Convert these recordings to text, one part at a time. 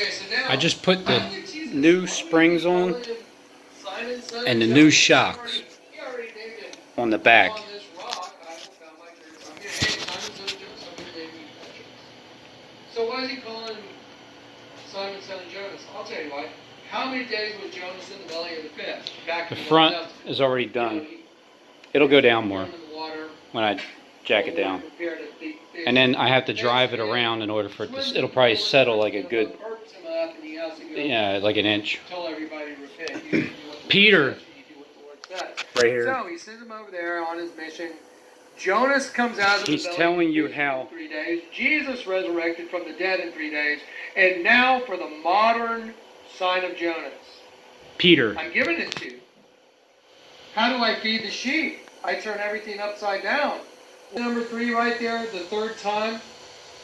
Okay, so now I just put the how did Jesus- new springs on calling him Simon, son and the new shocks He already named him on the back. on this rock, I will found my church. I'm gonna- hey, Simon, son of Jonas, I'm gonna name you Petrus. So why is he calling him Simon, son of Jonas? I'll tell you why. How many days was Jonas in the belly of the fish? Back The front Old is already done. It'll go down more him in the water, when I jack it down. prepared a big fish. And then I have to drive it around in order for it to, it'll probably settle like a good, Perks him up and he has to go yeah, like an inch. Tell everybody to repent. You do what the Peter. Lord says, you do what the Lord says. Right here. So he sends him over there on his mission. Jonas comes out of the He's telling you how- three days. Jesus resurrected from the dead in three days. And now for the modern sign of Jonas. Peter, I'm giving it to you. How do I feed the sheep? I turn everything upside down. Number three, right there, the third time,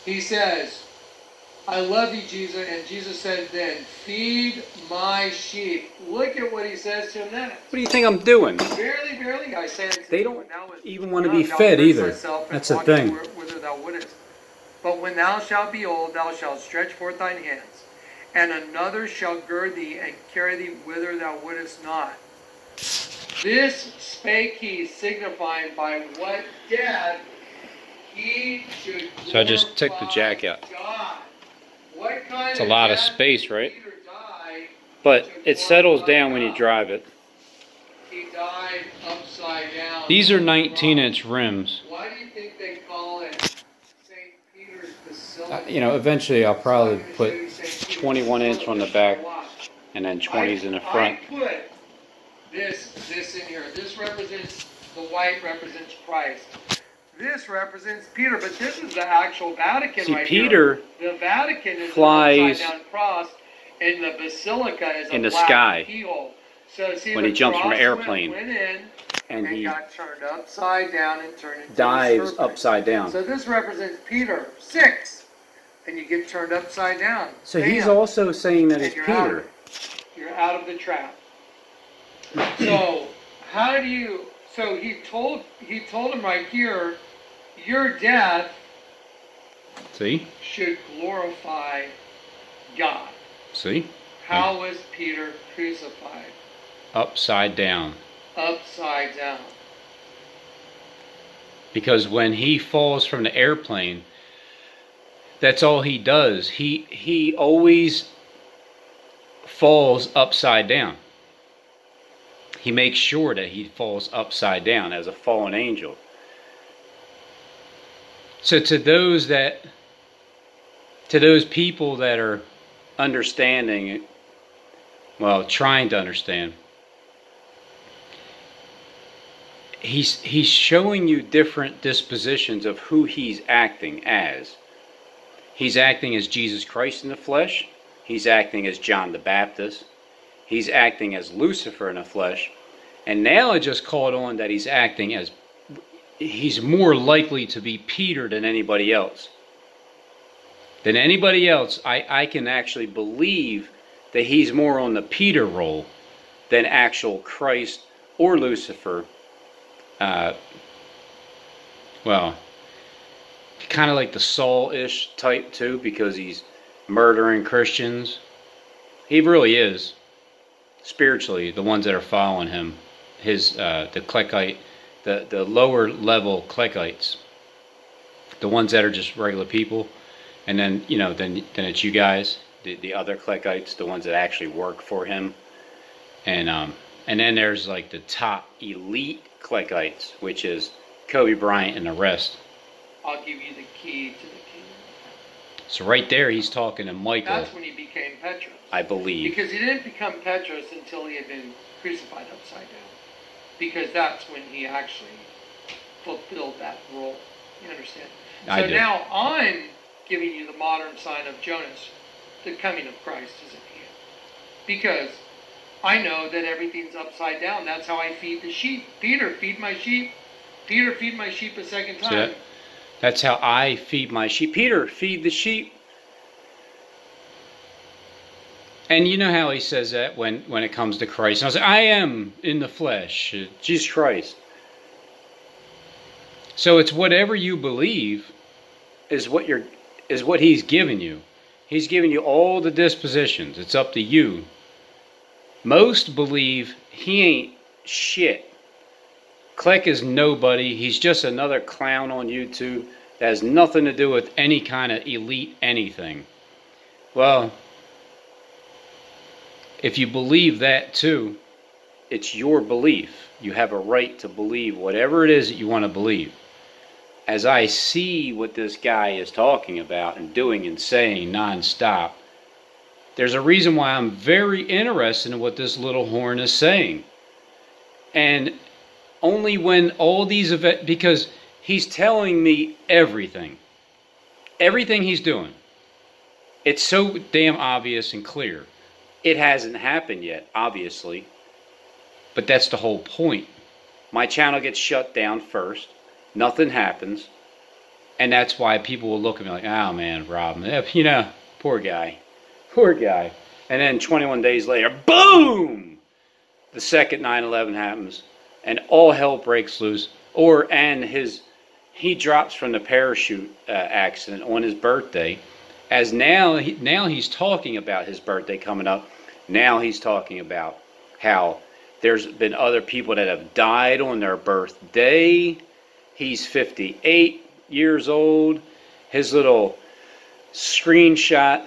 he says, I love you, Jesus. And Jesus said then, feed my sheep. Look at what he says to him then. what do you think I'm doing? Verily, verily, I say unto They don't when thou even wanna be fed either. That's the thing. where- Whither thou wouldest. But when thou shalt be old, thou shalt stretch forth thine hands, and another shall gird thee and carry thee whither thou wouldest not. This spake he, signifying by what death he should. So I just took the glorify jack out. God. It's a lot of space, right? But it settles down when you drive it. he died upside down. These are 19 inch rims. Why do you think they call it St. Peter's Uh, you know, eventually I'll probably So I'm gonna put show you St. Peter's 21 inch on the back and then 20s in the front. I put this this in here. This represents the white represents Christ. This represents Peter, but this is the actual Vatican See, right Peter here. The Vatican is flies an upside down cross, and the basilica is in the sky. So see, when he jumps from an airplane. went, went in and and, he got turned upside down and turned into dives upside down. So this represents Peter six, and you get turned upside down. So he's also saying that And it's you're Peter. it. You're out of the trap. So how do you? So he told he told him right here, your death See? should glorify God. See? How was Peter crucified? Upside down. Upside down. Because when he falls from the airplane, that's all he does. He he always falls upside down. He makes sure that he falls upside down as a fallen angel. So to those that to those people that are understanding it, well, trying to understand, he's he's showing you different dispositions of who he's acting as. He's acting as Jesus Christ in the flesh. He's acting as John the Baptist. He's acting as Lucifer in the flesh. And now it just caught on that he's acting as he's more likely to be Peter than anybody else. Than anybody else, I, I can actually believe that he's more on the Peter role than actual Christ or Lucifer uh, well, kind of like the Saul-ish type too, because he's murdering Christians. He really is spiritually the ones that are following him. His uh, the Kleckite, the the lower level Kleckites, the ones that are just regular people, and then you know then then it's you guys, the the other Kleckites, the ones that actually work for him, and um and then there's like the top elite Kleckites, which is Kobe Bryant and the rest. I'll give you the key to the kingdom. So right there, he's talking to Michael, That's when he became Petrus. I believe. Because he didn't become Petrus until he had been crucified upside down. Because that's when he actually fulfilled that role. You understand? I so do. now I'm giving you the modern sign of Jonas. The coming of Christ is at hand. Because I know that everything's upside down. That's how I feed the sheep. Peter, feed my sheep. Peter, feed my sheep a second time. that? That's how I feed my sheep. Peter, feed the sheep. And you know how he says that when, when it comes to Christ. I like, I am in the flesh, Jesus Christ. So it's whatever you believe is what you're is what he's given you. He's giving you all the dispositions. It's up to you. Most believe he ain't shit. Kleck is nobody. He's just another clown on YouTube that has nothing to do with any kind of elite anything. Well, if you believe that too, it's your belief. You have a right to believe whatever it is that you want to believe. As I see what this guy is talking about and doing and saying nonstop, there's a reason why I'm very interested in what this little horn is saying. And only when all these events, because he's telling me everything. Everything he's doing. It's so damn obvious and clear. It hasn't happened yet, obviously. But that's the whole point. My channel gets shut down first. Nothing happens. And that's why people will look at me like, oh man, Rob, you know, poor guy. Poor guy. And then 21 days later, boom! The second 9 11 happens, and all hell breaks loose. Or, and his, he drops from the parachute uh, accident on his birthday. As now, he, now he's talking about his birthday coming up now he's talking about how there's been other people that have died on their birthday. He's 58 years old. His little screenshot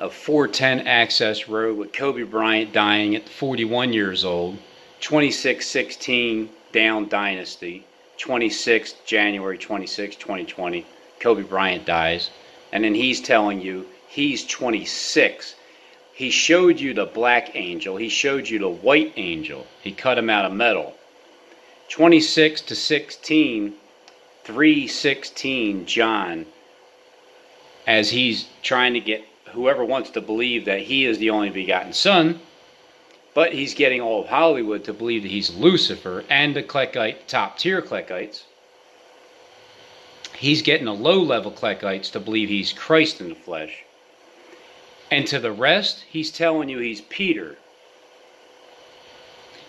of 410 Access Road with Kobe Bryant dying at 41 years old. 2616 down dynasty. 26 January 26, 2020. Kobe Bryant dies. And then he's telling you he's 26 he showed you the black angel. He showed you the white angel. He cut him out of metal. 26 to 16, 316 John, as he's trying to get whoever wants to believe that he is the only begotten Son, but he's getting all of Hollywood to believe that he's Lucifer and the Kleckite, top tier Kleckites. He's getting the low level Kleckites to believe he's Christ in the flesh. And to the rest, he's telling you he's Peter.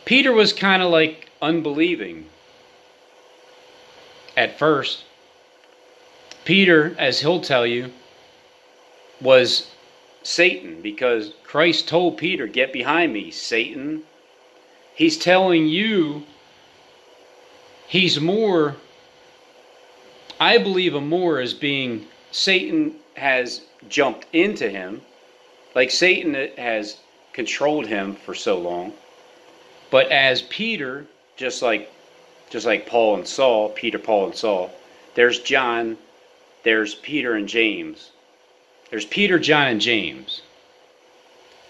Peter was kind of like unbelieving at first. Peter, as he'll tell you, was Satan because Christ told Peter, Get behind me, Satan. He's telling you he's more, I believe, a more as being Satan has jumped into him like Satan has controlled him for so long. But as Peter, just like just like Paul and Saul, Peter, Paul, and Saul, there's John, there's Peter and James. There's Peter, John, and James.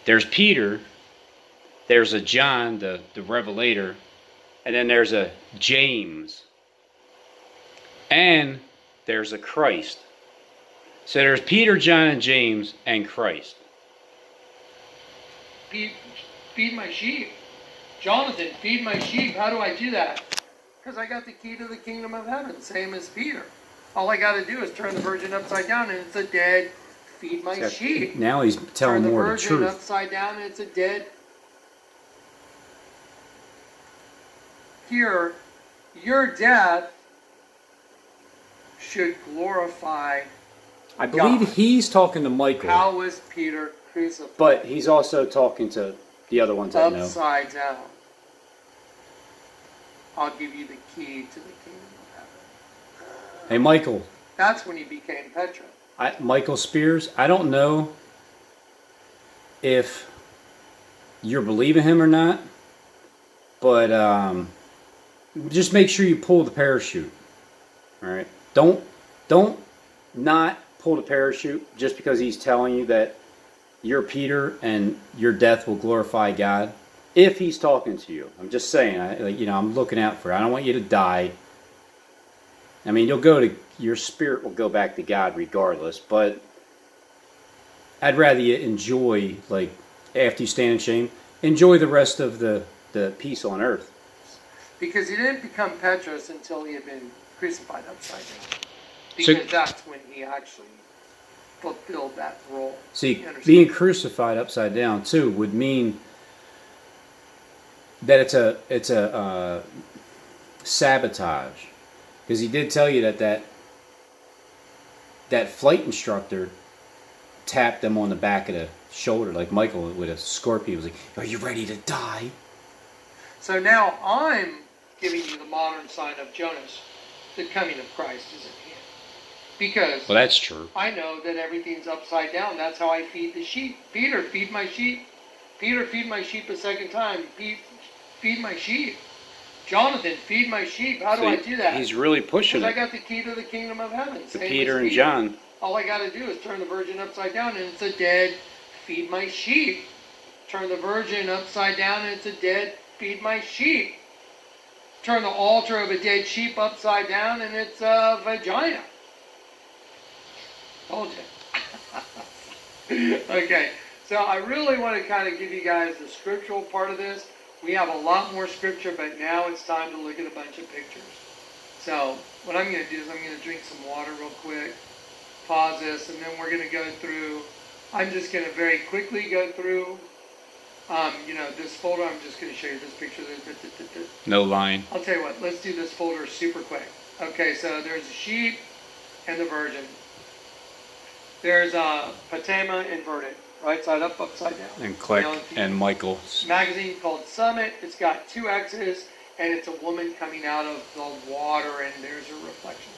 There's Peter, there's a John, the, the Revelator, and then there's a James. And there's a Christ. So there's Peter, John, and James, and Christ feed, feed my sheep. Jonathan, feed my sheep. How do I do that? Because I got the key to the kingdom of heaven, same as Peter. All I got to do is turn the virgin upside down, and it's a dead. Feed my sheep. Now he's telling turn more the the virgin truth. upside down, and it's a dead. Here, your death should glorify. I believe God. he's talking to Michael, How was Peter but he's also talking to the other ones I know. upside down. I'll give you the key to the kingdom of heaven. Hey, Michael, That's when he became Petra. I, Michael Spears. I don't know if you're believing him or not, but um, just make sure you pull the parachute. All right. Don't don't not pull the parachute just because he's telling you that you're Peter and your death will glorify God. If he's talking to you, I'm just saying. I, like, you know, I'm looking out for. You. I don't want you to die. I mean, you'll go to your spirit will go back to God regardless. But I'd rather you enjoy like after you stand in shame, enjoy the rest of the the peace on earth. Because he didn't become Petrus until he had been crucified upside down. So- Because that's when he actually fulfilled that role. See, being crucified upside down too would mean that it's a it's a uh, sabotage because he did tell you that that that flight instructor tapped them on the back of the shoulder, like Michael with a scorpion. Was like, "Are you ready to die?" So now I'm giving you the modern sign of Jonas. The coming of Christ is at hand. Because Well, that's true. I know that everything's upside down. That's how I feed the sheep. Peter, feed my sheep. Peter, feed my sheep a second time. Feed, feed my sheep. Jonathan, feed my sheep. How do I do that? He's really pushing I got the key to the kingdom of heaven. to Peter and Peter. John. All I got to do is turn the virgin upside down and it's a dead, feed my sheep. Turn the virgin upside down and it's a dead, feed my sheep. Turn the altar of a dead sheep upside down and it's a vagina. Told you. okay, so I really want to kind of give you guys the scriptural part of this. We have a lot more scripture, but now it's time to look at a bunch of pictures. So what I'm going to do is I'm going to drink some water real quick pause this, and then we're going to go through. I'm just going to very quickly go through. Um, you know, this folder. I'm just going to show you this picture. No line. I'll tell you what. Let's do this folder super quick. Okay, so there's a sheep and the virgin. There's a Patema inverted, right side up, upside down. And Click Male and female. and Michael. magazine called Summit. It's got two X's, and it's a woman coming out of the water, and there's a reflection.